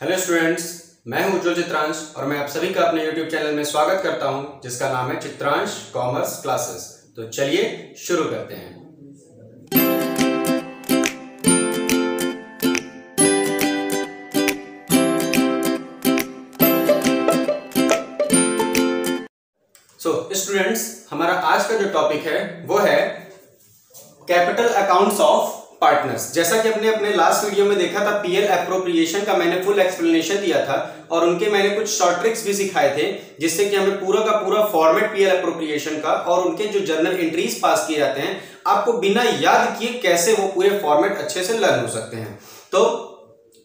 Hello students मैं हूँ उज्जवल चित्रांश और मैं आप सभी का अपने यूट्यूब चैनल में स्वागत करता हूँ जिसका नाम है चित्रांश कॉमर्स क्लासेस तो चलिए शुरू करते हैं। सो so, स्टूडेंट्स हमारा आज का जो टॉपिक है वो है कैपिटल अकाउंट्स ऑफ़ पार्टनर्स जैसा कि अपने अपने लास्ट वीडियो में देखा था पीएल अप्रोप्रिएशन का मैंने फुल एक्सप्लेनेशन दिया था और उनके मैंने कुछ शॉर्ट ट्रिक्स भी सिखाए थे, जिससे कि हमें पूरा का पूरा फॉर्मेट पीएल अप्रोप्रिएशन का और उनके जो जर्नल एंट्रीज पास किए जाते हैं, आपको बिना याद किए कैसे वो पूरे फॉर्मेट अच्छे से लर्न हो सकते हैं। तो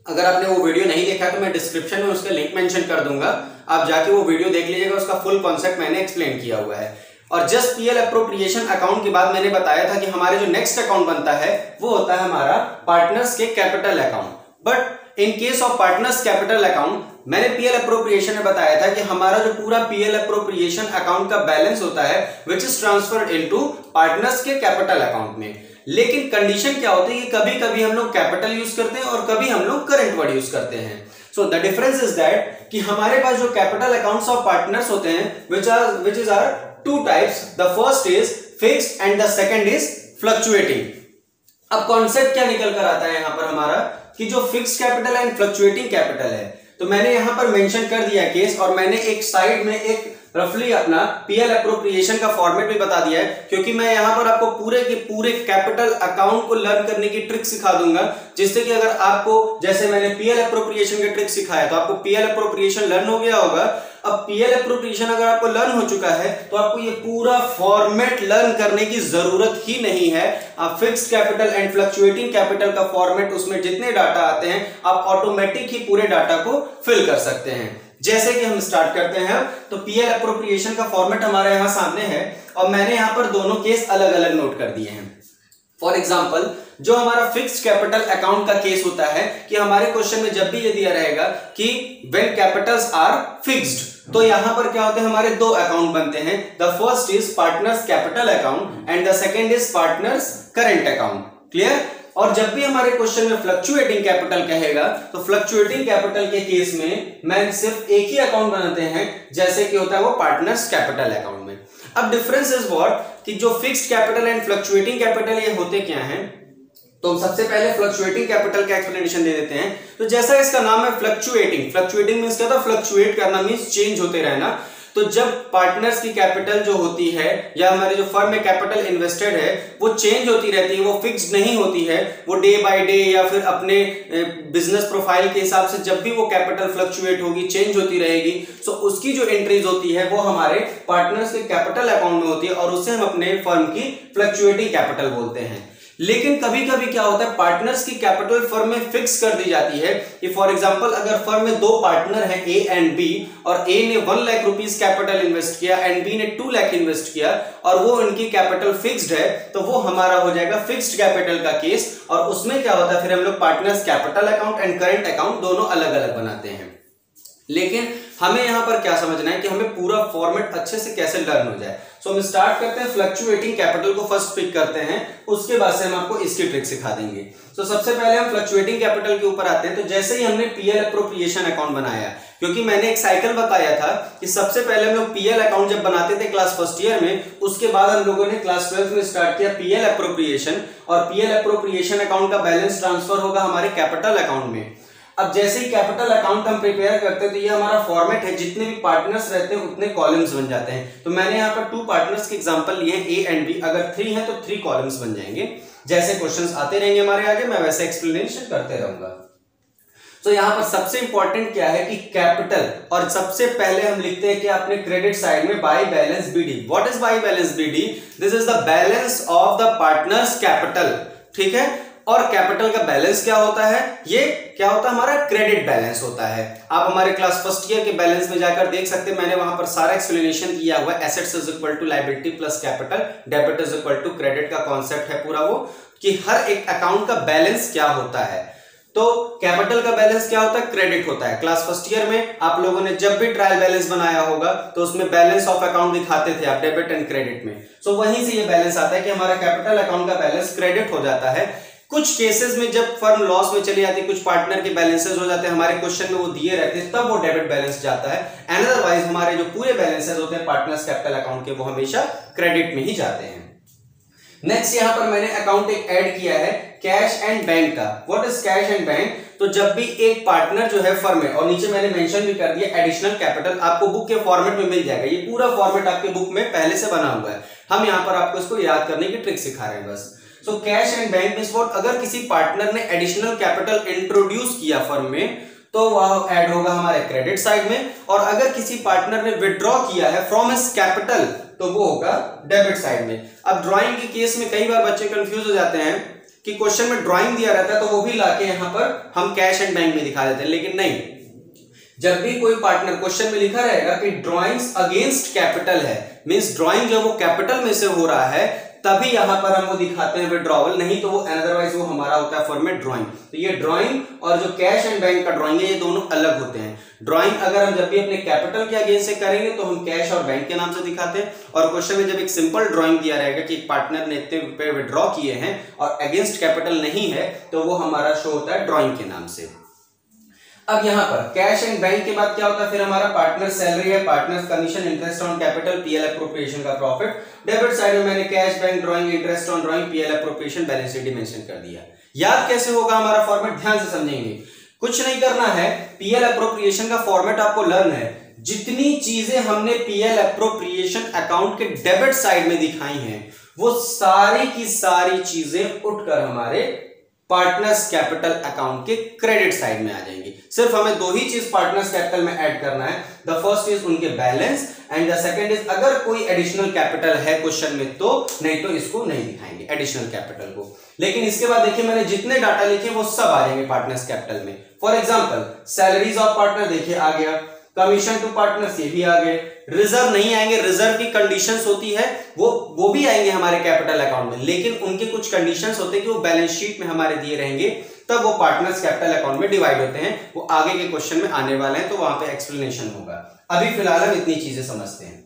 अगर आपने वो वीडियो नहीं देखा तो मैं डिस्क्रिप्शन में उसका लिंक मेंशन कर दूँगा। आप जाके वो वीडियो देख लीजिएगा, उसका फुल कॉन्सेप्ट मैंने एक्सप्लेन किया हुआ है। और जस्ट पीएल अप्रोप्रिएशन अकाउंट के बाद मैंने बताया था कि हमारे जो नेक्स्ट अकाउंट बनता है, वो होता है हमारा पार्टनर्स के capital account but in case of partners capital account मैंने पीएल अप्रोप्रिएशन में बताया था कि हमारा जो पूरा पीएल अप्रोप्रिएशन अकाउंट का बैलेंस होता है which is transferred into partners के कैपिटल अकाउंट में. लेकिन कंडीशन क्या होती है कि कभी कभी हम लोग कैपिटल यूज़ करते हैं और कभी हम लोग करंट वर्ड यूज़ करते हैं. So the difference is that कि हमारे पास जो कैपिटल अकाउंट्स ऑफ़ पार्टनर्स होते हैं which are which is are two types. The first is fixed and the second is fluctuating. अब कॉन्सेप्ट क्या निकल कर आता है यहाँ पर हमारा? कि जो fix capital and fluctuating capital है। तो मैंने यहाँ पर मेंशन कर दिया केस और मैंने एक साइड में एक रफली अपना पीएल अप्रोप्रिएशन का फॉर्मेट भी बता दिया है, क्योंकि मैं यहाँ पर आपको पूरे के पूरे कैपिटल अकाउंट को लर्न करने की ट्रिक सिखा दूँगा, जिससे कि अगर आपको, जैसे मैंने पीएल अप्रोप्रिएशन की ट्रिक सिखाया तो आपको पीएल अप्रोप्रिएशन लर्न हो गया होगा। अब पीएल अप्रोप्रिएशन अगर आपको लर्न हो चुका है तो आपको ये पूरा फॉर्मेट लर्न करने की ज़रूरत ही नहीं है। आप fix capital and fluctuating capital का फॉर्मेट उसमें जितने डाटा आते हैं, आप ऑटोमेटिक ही पूरे डाटा को फिल कर सकते हैं। जैसे कि हम स्टार्ट करते हैं तो पीएल अप्रोप्रिएशन का फॉर्मेट हमारे यहाँ सामने है और मैंने यहाँ पर दोनों केस अलग अलग नोट कर दिए हैं। फॉर एग्ज़ाम्पल जो हमारा फिक्स्ड कैपिटल अकाउंट का केस होता है कि हमारे क्वेश्चन में जब भी ये दिया रहेगा कि वेन कैपिटल्स आर फिक्स्ड तो यहाँ पर क्या होते हैं, हमारे दो अकाउंट बनते हैं। The first is partners capital account and the second is partners current account clear और जब भी हमारे क्वेश्चन में फ्लक्चुएटिंग कैपिटल कहेगा तो फ्लक्चुएटिंग कैपिटल के केस में मैं सिर्फ़ एक ही अकाउंट बनाते हैं, जैसे कि होता है वो पार्टनर्स कैपिटल अकाउंट में। अब डिफरेंस इज़ व्हाट कि जो fixed capital and fluctuating capital ये होते क्या हैं? तो हम सबसे पहले फ्लक्चुएटिंग कैपिटल का एक्सप्लेनेशन दे देते हैं। तो जैसा इसका नाम है फ्लक्चुएटिंग फ्लक्चुएटिंग मींस क्या था? फ्लक्चुएट करना मींस चेंज होते रहना। तो जब पार्टनर्स की कैपिटल जो होती है, या हमारे जो फर्म में कैपिटल इन्वेस्टेड है, वो चेंज होती रहती है, वो फिक्स नहीं होती है, वो डे बाय डे या फिर अपने बिज़नेस प्रोफ़ाइल के हिसाब से जब भी वो कैपिटल फ्लक्चुएट होगी चेंज होती रहेगी सो उसकी जो एंट्रीज होती है, वो हमारे पार्टनर्स के कैपिटल अकाउंट में होती है, और उससे हम अपने फर्म की फ्लक्चुएटिंग कैपिटल बोलते हैं। लेकिन कभी कभी क्या होता है पार्टनर्स की कैपिटल फर्म में फिक्स कर दी जाती है। कि फॉर एग्जांपल अगर फर्म में दो पार्टनर हैं ए एंड बी और ए ने one lakh rupees capital invest किया एंड बी ने टू लाख इन्वेस्ट किया, और वो उनकी कैपिटल फिक्स्ड है तो वो हमारा हो जाएगा फिक्स्ड कैपिटल का केस और उसमें क्या होता है, फिर हम लोग partners capital account and current account दोनों अलग अलग बनाते हैं। लेकिन हमें यहाँ पर क्या समझना है कि हमें पूरा फॉर्मेट अच्छे से कैसे लर्न हो जाए? सो हम स्टार्ट करते हैं फ्लक्चुएटिंग कैपिटल को फ़र्स्ट पिक करते हैं, उसके बाद से हम आपको इसकी ट्रिक सिखा देंगे। सो सबसे पहले हम फ्लक्चुएटिंग कैपिटल के ऊपर आते हैं तो जैसे ही हमने पीएल अप्रोप्रिएशन अकाउंट बनाया, क्योंकि मैंने एक साइकिल बताया था कि सबसे पहले हम लोग पीएल अकाउंट जब बनाते थे क्लास फ़र्स्ट ईयर में, उसके बाद हम लोगों ने क्लास ट्वेल्थ में स्टार्ट किया पीएल अप्रोप्रिएशन और पीएल अप्रोप्रिएशन अकाउंट का बैलेंस ट्रांसफ़र होगा हमारे कैपिटल अकाउंट में। अब जैसे ही कैपिटल अकाउंट हम प्रिपेयर करते हैं तो ये हमारा फॉर्मेट है, जितने भी पार्टनर्स रहते हैं, उतने कॉलम्स बन जाते हैं। तो मैंने यहाँ पर टू पार्टनर्स के एग्जांपल लिए ए एंड बी अगर थ्री है तो थ्री कॉलम्स बन जाएँगे। जैसे क्वेश्चंस आते रहेंगे हमारे आगे, मैं वैसे एक्सप्लेनेशन करते रहूँगा। तो यहाँ पर सबसे इंपॉर्टेंट क्या है कि कैपिटल और सबसे पहले हम लिखते हैं कि अपने क्रेडिट साइड में by balance BD what is by balance BD this is the balance of the partners capital ठीक है? और कैपिटल का बैलेंस क्या होता है? ये क्या होता है? हमारा क्रेडिट बैलेंस होता है। आप हमारे क्लास फ़र्स्ट ईयर के बैलेंस में जाकर देख सकते हैं मैंने वहाँ पर सारा एक्सप्लेनेशन किया हुआ assets is equal to liability plus capital debit is equal to credit का कॉन्सेप्ट है पूरा वो कि हर एक अकाउंट का बैलेंस क्या होता है। तो कैपिटल का बैलेंस क्या होता है? क्रेडिट होता है। क्लास फ़र्स्ट ईयर में आप लोगों ने जब भी ट्रायल बैलेंस बनाया होगा तो उसमें बैलेंस ऑफ़ अकाउंट दिखाते थे आप डेबिट एंड क्रेडिट में। सो so, वहीं से ये बैलेंस आता है कि हमारा कैपिटल अकाउंट का बैलेंस क्रेडिट हो जाता है। कुछ केसेस में जब फर्म लॉस में चली जाती है कुछ पार्टनर के बैलेंसेस हो जाते हैं हमारे क्वेश्चन में वो दिए रहते हैं तब वो डेबिट बैलेंस जाता है। एंड अदरवाइज़ हमारे जो पूरे बैलेंसेस होते हैं पार्टनर्स कैपिटल अकाउंट के, वो हमेशा क्रेडिट में ही जाते हैं। नेक्स्ट यहाँ पर मैंने अकाउंट एक ऐड किया है कैश एंड बैंक का। What is cash and bank तो जब भी एक पार्टनर जो है फर्म है और नीचे मैंने मेंशन भी कर दिया एडिशनल कैपिटल आपको बुक के फॉर्मेट में मिल जाएगा। ये पूरा फॉर्मेट आपके बुक में पहले से बना हुआ है। हम यहाँ पर आपको इसको याद करने की ट्रिक सिखा रहे हैं बस। So cash and bank mean अगर किसी पार्टनर ने एडिशनल कैपिटल इंट्रोड्यूस किया फर्म में तो वह ऐड होगा हमारे क्रेडिट साइड में। और अगर किसी पार्टनर ने विड्रॉ किया है फ्रॉम इस कैपिटल तो वो होगा डेबिट साइड में। अब ड्राइंग के केस में कई बार बच्चे कंफ्यूज हो जाते हैं कि क्वेश्चन में ड्राइंग दिया रहता है तो वो भी लाके यहाँ पर हम कैश एंड बैंक में दिखा देते हैं, लेकिन नहीं। जब भी कोई पार्टनर क्वेश्चन में लिखा रहेगा कि ड्राइंग्स अगेंस्ट कैपिटल है मींस ड्राइंग जो वो कैपिटल में से हो रहा है तभी यहाँ पर हम वो दिखाते हैं विड्रॉवल नहीं तो वो अदरवाइज़ वो हमारा होता है फॉर्मेट ड्राइंग तो ये ड्राइंग और जो कैश एंड बैंक का ड्राइंग है, ये दोनों अलग होते हैं। ड्राइंग अगर हम जब भी अपने कैपिटल के अगेंस्ट से करेंगे तो हम कैश और बैंक के नाम से दिखाते हैं। और क्वेश्चन में जब एक सिंपल ड्रॉइंग दिया रहेगा कि एक पार्टनर ने इतने रुपए विड्रॉ किए हैं और अगेंस्ट कैपिटल नहीं है तो वो हमारा शो होता है ड्रॉइंग के नाम से। अब यहाँ पर कैश एंड बैंक के बाद क्या होता है? फिर हमारा पार्टनर सैलरी है partner commission interest on capital PL appropriation का प्रॉफिट डेबिट साइड में मैंने cash bank drawing interest on drawing PL appropriation balance sheet mention कर दिया। याद कैसे होगा हमारा फॉर्मेट ध्यान से समझेंगे। कुछ नहीं करना है। पीएल अप्रोप्रिएशन का फॉर्मेट आपको लर्न है। जितनी चीज़ें हमने पीएल अप्रोप्रिएशन अकाउंट के डेबिट साइड में दिखाई हैं, वो सारी की सारी चीज़ें उठकर हमारे पार्टनर्स कैपिटल अकाउंट के क्रेडिट साइड में आ जाएँगे। सिर्फ़ हमें दो ही चीज़ पार्टनर्स कैपिटल में ऐड करना है। द फ़र्स्ट इज़ उनके balance and the second is अगर कोई एडिशनल कैपिटल है क्वेश्चन में तो नहीं तो इसको नहीं दिखाएँगे एडिशनल कैपिटल को। लेकिन इसके बाद देखिए, मैंने जितने डाटा लिखे, वो सब आ जाएँगे पार्टनर्स कैपिटल में। For example salaries of partner देखिए, आ गया। कमीशन टू पार्टनर्स ये भी आ गए। रिज़र्व नहीं आएँगे रिज़र्व की कंडीशंस होती है, वो वो भी आएँगे हमारे कैपिटल अकाउंट में। लेकिन उनके कुछ कंडीशंस होते हैं कि वो बैलेंस शीट में हमारे दिए रहेंगे। तब वो पार्टनर्स कैपिटल अकाउंट में डिवाइड होते हैं वो आगे के क्वेश्चन में आने वाले हैं तो वहाँ पे एक्सप्लेनेशन होगा। अभी फ़िलहाल हम इतनी चीज़ें समझते हैं।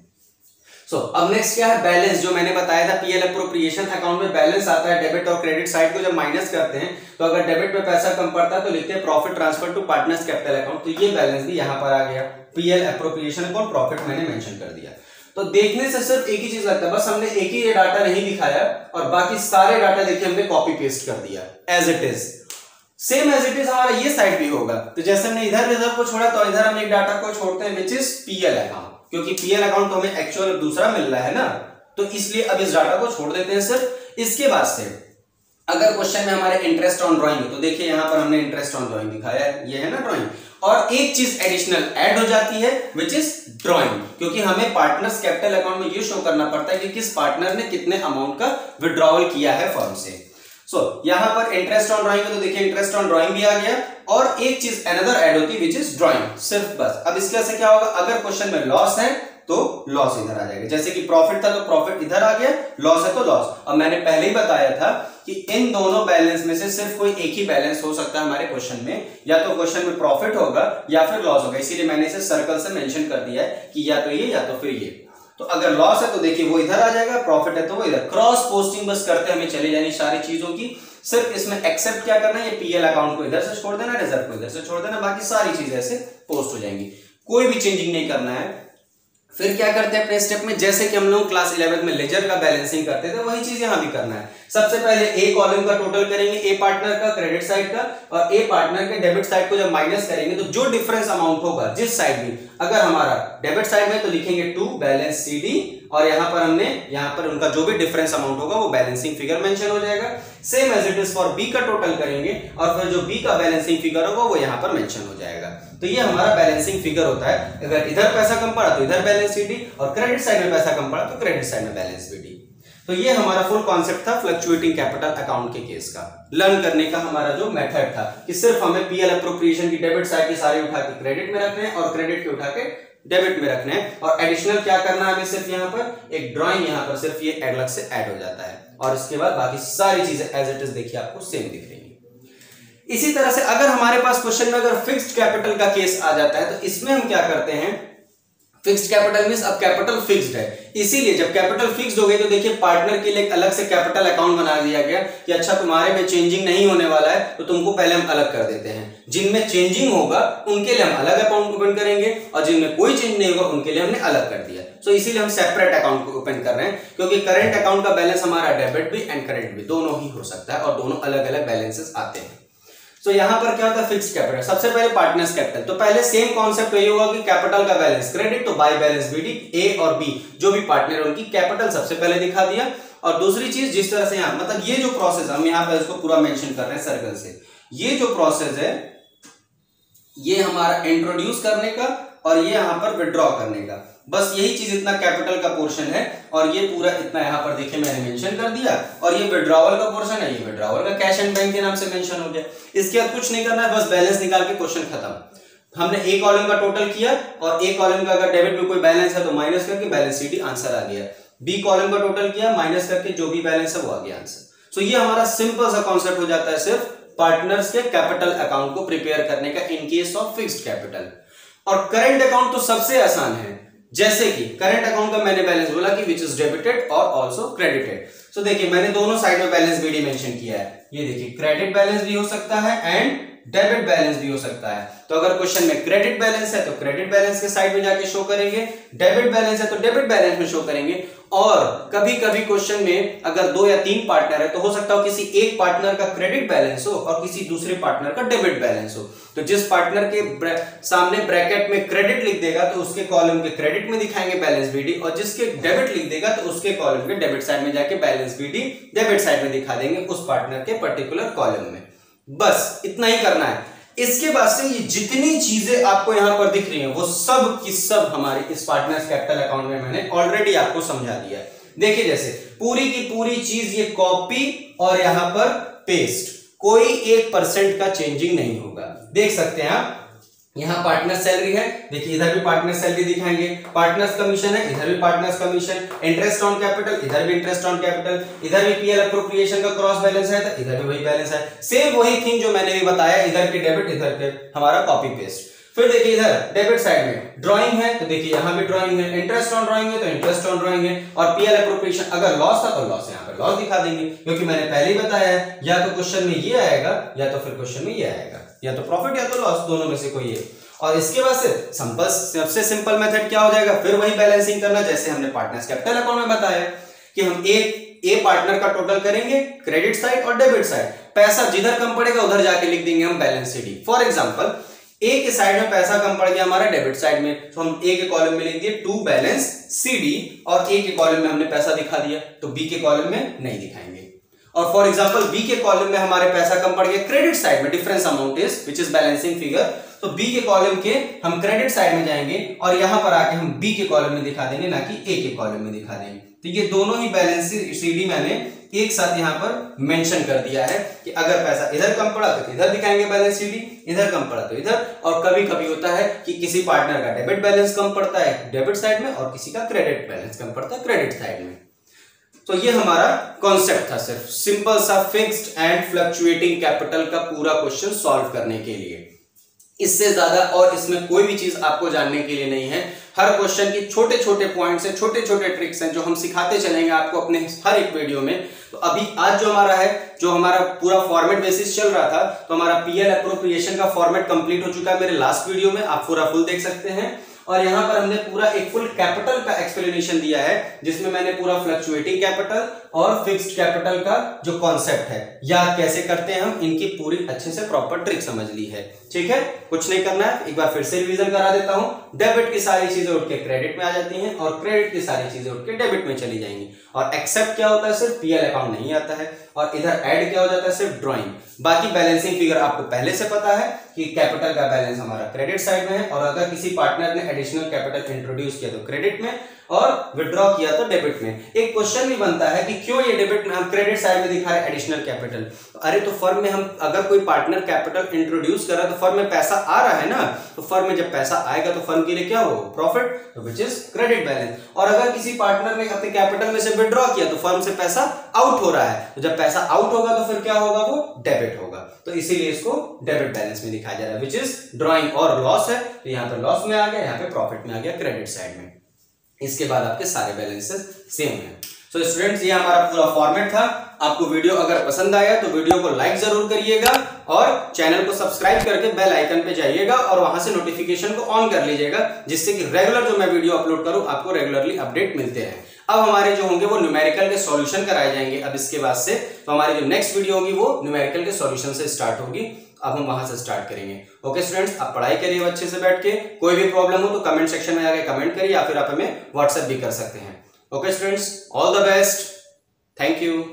सो so, अब नेक्स्ट क्या है? बैलेंस जो मैंने बताया था पीएल अप्रोप्रिएशन अकाउंट में बैलेंस आता है डेबिट और क्रेडिट साइड को जब माइनस करते हैं तो अगर डेबिट में पैसा कम पड़ता है तो लिखते हैं profit transfer to partners capital account तो ये बैलेंस भी यहाँ पर आ गया। पीएल अप्रोप्रिएशन अकाउंट प्रॉफिट मैंने मेंशन कर दिया। तो देखने से सिर्फ़ एक ही चीज़ लगता है बस हमने एक ही ये डाटा नहीं दिखाया और बाकी सारे डाटा देखिए हमने कॉपी पेस्ट कर दिया। As it is same as it is हमारा ये साइड भी होगा। तो जैसे हमने इधर रिज़र्व को छोड़ा तो इधर हम एक डाटा को छोड़ते हैं विच इज़ पीएल अकाउंट क्योंकि पीएल अकाउंट तो हमें एक्चुअल दूसरा मिल रहा है ना? तो इसलिए अब इस डाटा को छोड़ देते हैं सिर्फ़। इसके बाद से, अगर क्वेश्चन में हमारे इंटरेस्ट ऑन ड्राइंग तो देखिए यहाँ पर हमने इंटरेस्ट ऑन ड्राइंग दिखाया है। ये है ना ड्राइंग और एक चीज़ एडिशनल ऐड हो जाती है विच इज़ ड्रॉइंग क्योंकि हमें पार्टनर्स कैपिटल अकाउंट में ये शो करना पड़ता है कि किस पार्टनर ने कितने अमाउंट का विड्रॉवल किया है फर्म से। सो so, यहाँ पर इंटरेस्ट ऑन ड्राइंग तो देखिए इंटरेस्ट ऑन ड्राइंग भी आ गया और एक चीज़ अनदर ऐड होती है विच इज़ ड्राइंग सिर्फ़ बस। अब इसके से क्या होगा? अगर क्वेश्चन में लॉस है तो लॉस इधर आ जाएगा। जैसे कि प्रॉफिट था तो प्रॉफिट इधर आ गया। लॉस है तो लॉस अब मैंने पहले ही बताया था कि इन दोनों बैलेंस में से सिर्फ़ कोई एक ही बैलेंस हो सकता है हमारे क्वेश्चन में। या तो क्वेश्चन में प्रॉफिट होगा या फिर लॉस होगा। इसीलिए मैंने इसे सर्कल से मेंशन कर दिया है कि या तो ये या तो फिर ये। तो अगर लॉस है तो देखिए वो इधर आ जाएगा प्रॉफिट है तो वो इधर। क्रॉस पोस्टिंग बस करते हमें चले जानी सारी चीज़ों की। सिर्फ़ इसमें एक्सेप्ट क्या करना है? ये पीएल अकाउंट को इधर से छोड़ देना रिज़र्व को इधर से छोड़ देना, बाकी सारी चीज़ें ऐसे पोस्ट हो जाएँगी। कोई भी चेंजिंग नहीं करना है। फिर क्या करते हैं, अपने स्टेप में, जैसे कि हम लोग क्लास इलेवेंथ में लेजर का बैलेंसिंग करते थे, वही चीज़ यहाँ भी करना है। सबसे पहले ए कॉलम का टोटल करेंगे ए पार्टनर का क्रेडिट साइड का, और ए पार्टनर के डेबिट साइड को जब माइनस करेंगे तो जो डिफरेंस अमाउंट होगा, जिस साइड में, अगर हमारा डेबिट साइड में तो लिखेंगे टू बैलेंस सी डी और यहाँ पर हमने, यहाँ पर उनका जो भी डिफरेंस अमाउंट होगा, वो बैलेंसिंग फिगर मेंशन हो जाएगा। Same as it is for B का टोटल करेंगे, और फिर जो बी का बैलेंसिंग फिगर होगा, वो यहाँ पर मेंशन हो जाएगा। तो ये हमारा बैलेंसिंग फिगर होता है। अगर इधर पैसा कम पड़ा तो इधर बैलेंस सीडी और क्रेडिट साइड में पैसा कम पड़ा तो क्रेडिट साइड में बैलेंस बी तो ये हमारा फुल कॉन्सेप्ट था फ्लक्चुएटिंग कैपिटल अकाउंट के केस का। लर्न करने का हमारा जो मेथड था कि सिर्फ़ हमें पीएल अप्रोप्रिएशन की डेबिट साइड के सारे उठा के क्रेडिट में रखने हैं और क्रेडिट के उठा के डेबिट में रखने हैं। और एडिशनल क्या करना है हमें सिर्फ़ यहाँ पर? एक ड्राइंग यहाँ पर सिर्फ़ ये अलग से एड हो जाता है। और इसके बाद बाकी सारी चीज़ें एज इट इज़ देखिए आपको सेम दिख रही है। इसी तरह से अगर हमारे पास क्वेश्चन में अगर फिक्स्ड कैपिटल का केस आ जाता है तो इसमें हम क्या करते हैं? फिक्स्ड कैपिटल मीन अब कैपिटल फिक्स्ड है। इसीलिए जब कैपिटल फिक्स्ड हो गई तो देखिए पार्टनर के लिए एक अलग से कैपिटल अकाउंट बना दिया गया कि अच्छा तुम्हारे में चेंजिंग नहीं होने वाला है तो तुमको पहले हम अलग कर देते हैं। जिनमें चेंजिंग होगा उनके लिए हम अलग अकाउंट ओपन करेंगे और जिनमें कोई चेंज नहीं होगा उनके लिए हमने अलग कर दिया। सो so, इसीलिए हम सेपरेट अकाउंट को ओपन कर रहे हैं क्योंकि करंट अकाउंट का बैलेंस हमारा डेबिट भी एंड करेंट भी दोनों ही हो सकता है और दोनों अलग अलग बैलेंसेस आते हैं। तो यहाँ पर क्या होता है? फिक्स कैपिटल सबसे पहले पार्टनर्स कैपिटल तो पहले सेम कॉन्सेप्ट यही होगा कि कैपिटल का बैलेंस क्रेडिट तो बाय बैलेंस बीडी ए और बी जो भी पार्टनर है उनकी कैपिटल सबसे पहले दिखा दिया। और दूसरी चीज़, जिस तरह से यहाँ मतलब ये जो प्रोसेस हम यहाँ पर इसको पूरा मेंशन कर रहे हैं सर्कल से। ये जो प्रोसेस है, ये हमारा इंट्रोड्यूस करने का और ये यहाँ पर विड्रॉ करने का। बस यही चीज़ इतना कैपिटल का पोर्शन है और ये पूरा इतना यहाँ पर देखिए मैंने मेंशन कर दिया और ये विड्रॉवल का पोर्शन है, ये विड्रॉवल का कैश एंड बैंक के नाम से मेंशन हो गया। इसके बाद कुछ नहीं करना है, बस बैलेंस निकाल के क्वेश्चन खत्म। हमने ए कॉलम का टोटल किया और ए कॉलम का अगर डेबिट में कोई बैलेंस है तो माइनस करके बैलेंस शीट आंसर आ गया। बी कॉलम का टोटल किया माइनस करके जो भी बैलेंस है वो आ गया आंसर सो ये हमारा सिंपल सा कॉन्सेप्ट हो जाता है सिर्फ़ पार्टनर्स के कैपिटल अकाउंट को प्रिपेयर करने का in case of fixed capital और करंट अकाउंट तो सबसे आसान है। जैसे कि करंट अकाउंट का मैंने बैलेंस बोला कि विच इज़ डेबिटेड और ऑल्सो क्रेडिटेड सो देखिए, मैंने दोनों साइड में बैलेंस बीडी मेंशन किया है। ये देखिए क्रेडिट बैलेंस भी हो सकता है एंड डेबिट बैलेंस भी हो सकता है। तो अगर क्वेश्चन में क्रेडिट बैलेंस है तो क्रेडिट बैलेंस के साइड में जाके शो करेंगे। डेबिट बैलेंस है तो डेबिट बैलेंस में शो करेंगे। और कभी कभी क्वेश्चन में अगर दो या तीन पार्टनर है तो हो सकता हो किसी एक पार्टनर का क्रेडिट बैलेंस हो और किसी दूसरे पार्टनर का डेबिट बैलेंस हो। तो जिस पार्टनर के ब्रै, सामने ब्रैकेट में क्रेडिट लिख देगा तो उसके कॉलम के क्रेडिट में दिखाएँगे बैलेंस बीडी और जिसके डेबिट लिख देगा तो उसके कॉलम के डेबिट साइड में जाके बैलेंस बीडी डेबिट साइड में दिखा देंगे उस पार्टनर के पर्टिकुलर कॉलम में। बस, इतना ही करना है। इसके बाद से ये जितनी चीज़ें आपको यहाँ पर दिख रही हैं, वो सब की सब हमारे इस पार्टनर्स कैपिटल अकाउंट में मैंने ऑलरेडी आपको समझा दिया है। देखिए जैसे, पूरी की पूरी चीज़ ये कॉपी और यहाँ पर पेस्ट कोई एक परसेंट का चेंजिंग नहीं होगा। देख सकते हैं आप यहाँ पार्टनर सैलरी है। देखिए, इधर भी पार्टनर सैलरी दिखाएँगे। पार्टनर्स कमीशन है, इधर भी partners commission interest on capital इधर भी इंटरेस्ट ऑन कैपिटल इधर भी पीएल अप्रोप्रिएशन का क्रॉस बैलेंस है तो इधर भी वही बैलेंस है। सेम वही थिंग जो मैंने भी बताया, इधर के डेबिट इधर के हमारा कॉपी पेस्ट फिर देखिए इधर डेबिट साइड में ड्राइंग है तो देखिए यहाँ भी ड्राइंग है। इंटरेस्ट ऑन ड्राइंग है तो इंटरेस्ट ऑन ड्राइंग है। और पीएल अप्रोप्रिएशन अगर लॉस था तो लॉस यहाँ पर लॉस दिखा देंगे। क्योंकि मैंने पहले ही बताया या तो क्वेश्चन में ये आएगा, या तो फिर क्वेश्चन में ये आएगा। या तो प्रॉफिट या तो लॉस दोनों में से कोई है और इसके बाद से सिंपल सबसे सिंपल मेथड क्या हो जाएगा? फिर वही बैलेंसिंग करना, जैसे हमने पार्टनर्स कैपिटल अकाउंट में बताया कि हम एक ए पार्टनर का टोटल करेंगे क्रेडिट साइड और डेबिट साइड पैसा जिधर कम पड़ेगा, उधर जाके लिख देंगे हम balance C for example A के साइड में पैसा कम पड़ गया हमारा डेबिट साइड में तो हम ए के कॉलम में लिख दिए टू बैलेंस सी डी और ए के कॉलम में हमने पैसा दिखा दिया तो बी के कॉलम में नहीं दिखाएँगे। और फॉर एग्ज़ाम्पल बी के कॉलम में हमारे पैसा कम पड़ गया क्रेडिट साइड में difference amount is which is balancing figure तो बी के कॉलम के हम क्रेडिट साइड में जाएँगे और यहाँ पर आके हम बी के कॉलम में दिखा देंगे, ना कि ए के कॉलम में दिखा देंगे। तो ये दोनों ही बैलेंस सीडी मैंने एक साथ यहाँ पर मेंशन कर दिया है कि अगर पैसा इधर कम पड़ा तो इधर दिखाएँगे बैलेंस सीडी इधर कम पड़ा तो इधर। और कभी कभी होता है कि किसी पार्टनर का डेबिट बैलेंस कम पड़ता है डेबिट साइड में और किसी का क्रेडिट बैलेंस कम पड़ता है क्रेडिट साइड में। तो ये हमारा कॉन्सेप्ट था सिर्फ़। सिंपल सा फिक्स्ड एंड फ्लक्चुएटिंग कैपिटल का पूरा क्वेश्चन सॉल्व करने के लिए। इससे ज़्यादा और इसमें कोई भी चीज़ आपको जानने के लिए नहीं है। हर क्वेश्चन की छोटे छोटे पॉइंट्स हैं छोटे छोटे ट्रिक्स हैं, जो हम सिखाते चलेंगे आपको अपने हर एक वीडियो में। तो अभी आज जो हमारा है, जो हमारा पूरा फॉर्मेट बेसिस चल रहा था तो हमारा पीएल अप्रोप्रिएशन का फॉर्मेट कंप्लीट हो चुका है मेरे लास्ट वीडियो में। आप पूरा फुल देख सकते हैं। और यहाँ पर हमने पूरा एक फुल कैपिटल का एक्सप्लेनेशन दिया है, जिसमें मैंने पूरा फ्लक्चुएटिंग कैपिटल और फिक्स्ड कैपिटल का जो कॉन्सेप्ट है, या कैसे करते हैं हम, इनकी पूरी अच्छे से प्रॉपर ट्रिक समझ ली है। ठीक है? कुछ नहीं करना है, एक बार फिर से रिविजन करा देता हूँ। डेबिट की सारी चीज़ें उठ के क्रेडिट में आ जाती हैं और क्रेडिट की सारी चीज़ें उठ के डेबिट में चली जाएँगी। और एक्सेप्ट क्या होता है, सिर्फ़ पीएल अकाउंट नहीं आता है। और इधर ऐड क्या हो जाता है? सिर्फ़ ड्रॉइंग बाकी बैलेंसिंग फिगर आपको पहले से पता है कि कैपिटल का बैलेंस हमारा क्रेडिट साइड में है और अगर किसी पार्टनर ने एडिशनल कैपिटल इंट्रोड्यूस किया तो क्रेडिट में और विड्रॉ किया तो डेबिट में। एक क्वेश्चन भी बनता है कि क्यों ये डेबिट में क्रेडिट साइड में दिखा है एडिशनल कैपिटल अरे तो फर्म में हम अगर कोई पार्टनर कैपिटल इंट्रोड्यूस कर रहा है तो फर्म में पैसा आ रहा है ना? तो फर्म में जब पैसा आएगा तो फर्म के लिए क्या हो profit which is credit balance और अगर किसी पार्टनर ने अपने कैपिटल में से विड्रॉ किया तो फर्म से पैसा आउट हो रहा है। तो जब पैसा आउट होगा तो फिर क्या होगा वो? डेबिट होगा। तो इसीलिए इसको डेबिट बैलेंस में दिखाया जा रहा है विच इज़ ड्रॉइंग और लॉस है। तो यहाँ पे लॉस में आ गया, यहाँ पे प्रॉफिट में आ गया क्रेडिट साइड में। इसके बाद आपके सारे बैलेंसेस सेम है। सो so, स्टूडेंट्स ये हमारा पूरा फॉर्मेट था। आपको वीडियो अगर पसंद आया तो वीडियो को लाइक ज़रूर करिएगा और चैनल को सब्सक्राइब करके बेल आइकन पे जाइएगा और वहाँ से नोटिफिकेशन को ऑन कर लीजिएगा जिससे कि रेगुलर जो मैं वीडियो अपलोड करूँ आपको रेगुलरली अपडेट मिलते हैं। अब हमारे जो होंगे वो न्यूमेरिकल के सॉल्यूशन कराए जाएँगे। अब इसके बाद से तो हमारी जो नेक्स्ट वीडियो होगी वो न्यूमेरिकल के सॉल्यूशन से स्टार्ट होगी। अब हम वहाँ से स्टार्ट करेंगे। ओके स्टूडेंट्स आप पढ़ाई करिए अच्छे से बैठ के कोई भी प्रॉब्लम हो तो कमेंट सेक्शन में आके कमेंट करिए या फिर आप हमें व्हाट्सएप भी कर सकते हैं। Okay students all the best thank you